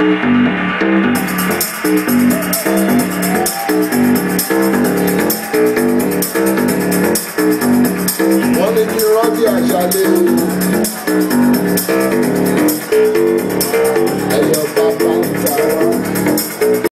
wọ́n ní kí rọ́bì àṣálẹ́ o.